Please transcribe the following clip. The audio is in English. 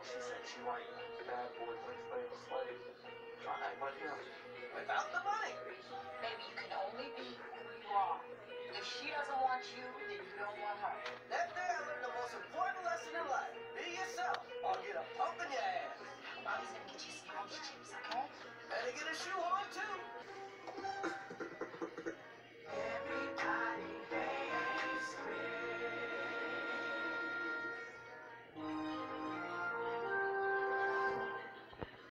She said she wanted a the bad boy which way slave. Try that one here. Without the money. Maybe you can only be who you are. If she doesn't want you, then you don't want her. That day I learned the most important lesson in life. Be yourself or get a pump in your ass. Bobby's gonna get you some ice chips, okay? Better get a shoe on too.